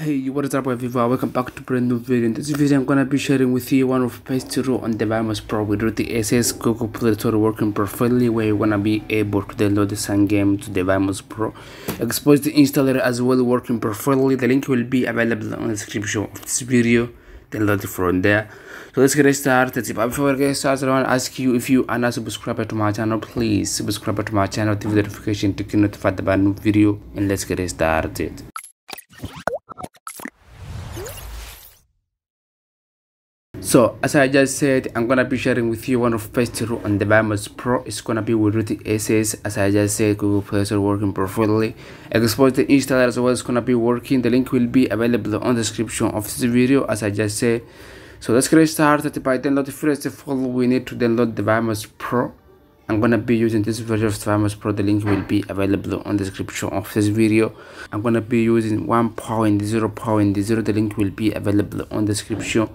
Hey, what is up everyone? Welcome back to brand new video. In this video, I'm gonna be sharing with you one of best tool on the VMOS Pro with the SS Google Play Store working perfectly where you're gonna be able to download the same game to the VMOS Pro. Xposed the installer as well working perfectly. The link will be available on the description of this video. Download it from there. So let's get started. But before we get started, I want to ask you if you are not subscribed to my channel, please subscribe to my channel, the notification to get notified about new video, and let's get started. So as I just said, I'm gonna be sharing with you one of tool on the VMOS Pro. It's gonna be with the SS. As I just said, Google Play Store working perfectly. Xposed the installer as well. It's gonna be working. The link will be available on the description of this video. As I just said. So let's get started by download. First of all, we need to download the VMOS Pro. I'm gonna be using this version of VMOS Pro. The link will be available on the description of this video. I'm gonna be using 1.0.0. The link will be available on the description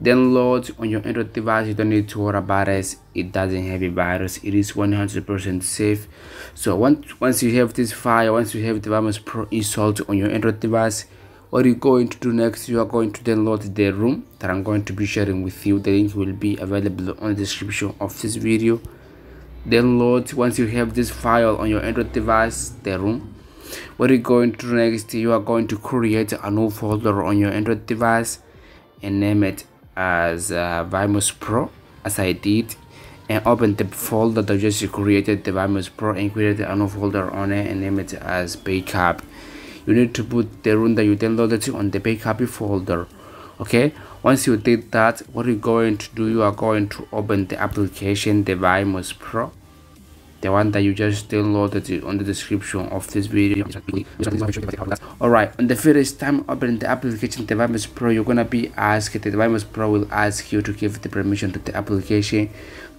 download on your android device you don't need to worry about it. It doesn't have a virus. It is 100 percent safe. So once once you have this file once you have the VMOS Pro installed on your android device what you're going to do next you are going to download the ROM that i'm going to be sharing with you. The link will be available on the description of this video. Download once you have this file on your android device the ROM what you're going to do next you are going to create a new folder on your android device and name it as uh, Pro as I did and open the folder that just created the VMOS Pro and created a new folder on it and name it as backup you need to put the ROM that you downloaded on the backup folder okay? Once you did that what you're going to do you are going to open the application the VMOS Pro the one that you just downloaded it on the description of this video. All right on the first time opening the application the VMOS Pro. You're gonna be asked the VMOS Pro will ask you to give the permission to the application.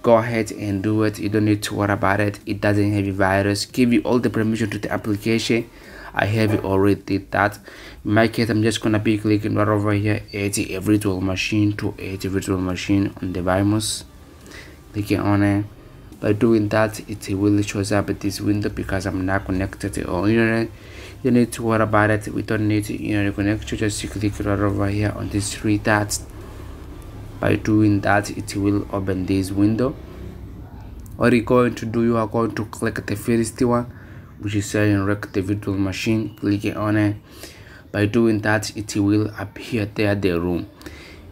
Go ahead and do it. You don't need to worry about it. It doesn't have a virus. Give you all the permission to the application. I have already did that. In my case I'm just gonna be clicking right over here add a virtual machine to add a virtual machine on the VMOS clicking on it by doing that it will shows up this window because i'm not connected on internet you need to worry about it. We don't need internet connection. Just click right over here on these three dots. By doing that it will open this window. What you're going to do you are going to click the first one which is saying rec the virtual machine. Click on it. By doing that it will appear there the ROM.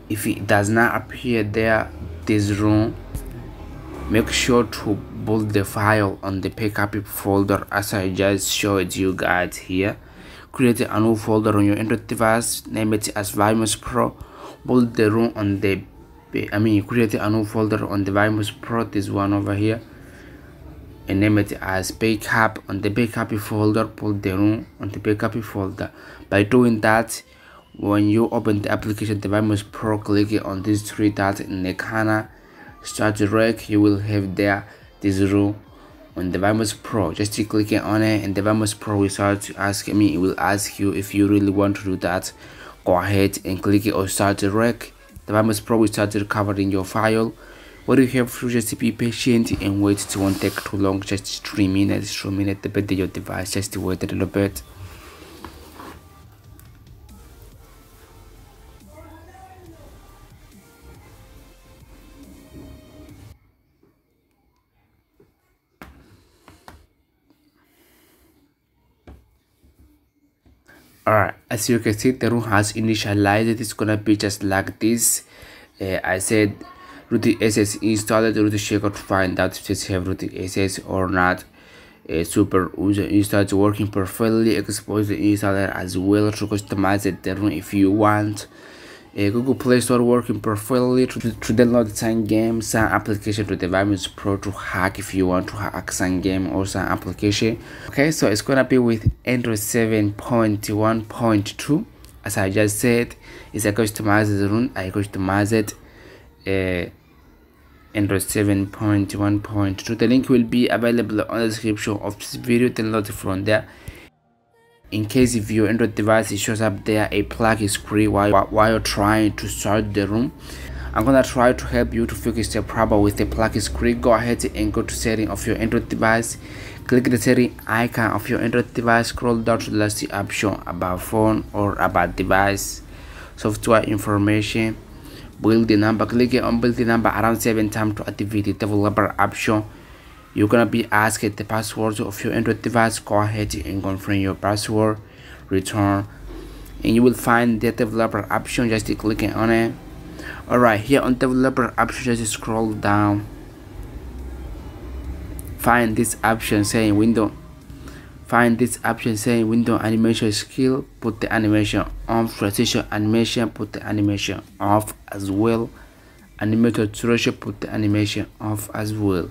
If it does not appear there this ROM make sure to build the file on the backup folder as i just showed you guys here. Create a new folder on your android device name it as VMOS Pro. Build the ROM on the i mean create a new folder on the VMOS Pro this one over here. And name it as backup on the backup folder Build the ROM on the backup folder. By doing that when you open the application the VMOS Pro click on these three dots in the corner start to rec you will have there this row on the VMOS Pro. Just to click on it and the VMOS Pro will start to ask me it will ask you if you really want to do that. Go ahead and click it or start to rec. The VMOS Pro will start recovering your file. What you have to just be patient and wait it won't take too long just three minutes two minutes depending on your device just to wait a little bit alright as you can see the ROM has initialized. It's gonna be just like this. Uh, i said root access installed. Root checker to find out if it's have root access or not. Uh, super user installed working perfectly. Xposed the installer as well to customize the ROM if you want uh, Google Play Store working perfectly to, to download some game, some application to the VMOS Pro to hack if you want to hack some game or some application. Okay, so it's gonna be with Android 7.1.2. As I just said, it's a customized ROM. I customized uh, Android 7.1.2. The link will be available on the description of this video. Download from there in case if your android device it shows up there a plug screen while, while you're trying to start the ROM. I'm gonna try to help you to fix the problem with the plug screen go ahead and go to setting of your android device. Click the setting icon of your android device. Scroll down to the last option about phone or about device. Software information. Build the number. Click on build the number around seven times to activate the developer option you're gonna be asked the password of your android device. Go ahead and confirm your password. Return. And you will find the developer option. Just clicking on it. All right here on developer option just scroll down. Find this option saying window. Find this option saying window animation scale. Put the animation on. Transition animation. Put the animation off as well. Animated threshold put the animation off as well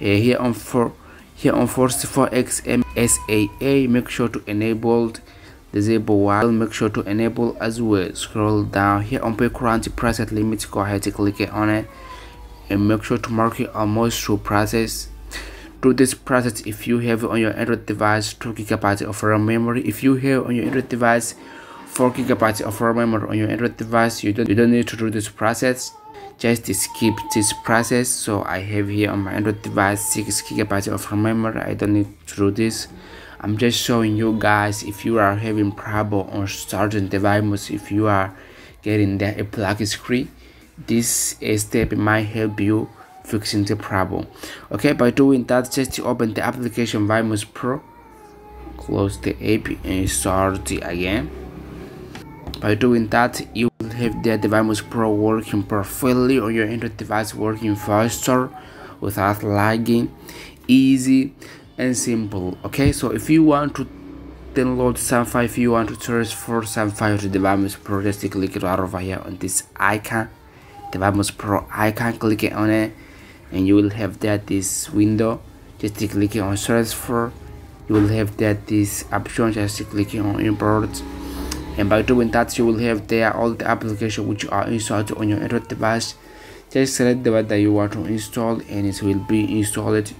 Uh, here on for here on 44xm saa make sure to enable disable while make sure to enable as well. Scroll down. Here on pay current preset limit go ahead and click on it. And make sure to mark it almost through process do this process if you have on your android device 2 gigabytes of RAM memory. If you have on your android device 4 gigabytes of RAM memory on your android device you don't you don't need to do this process just skip this process so i have here on my android device 6 gigabytes of memory. I don't need to do this. I'm just showing you guys if you are having problem on certain devices if you are getting that a black screen this step might help you fixing the problem. Okay by doing that just open the application VMOS Pro close the app and start again. By doing that you have the VMOS Pro working perfectly or your Android device working faster without lagging. Easy and simple okay? So if you want to download some file if you want to search for some file to the VMOS Pro just click it right over here on this icon. The VMOS Pro icon. Click it on it and you will have that this window. Just clicking on search for. You will have that this option. Just clicking on import and by doing that you will have there all the application which are installed on your android device. Just select the one that you want to install and it will be installed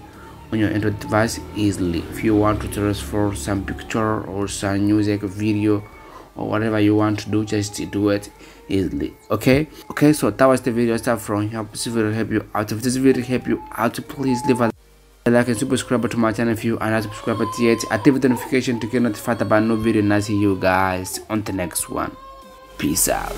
on your android device easily. If you want to transfer some picture or some music video or whatever you want to do just do it easily. Okay? Okay so that was the video. Stuff from here this video help you out. If this video help you out please leave a like and subscribe to my channel if you are not subscribed yet. Activate the notification to get notified about new video. And i see you guys on the next one. Peace out.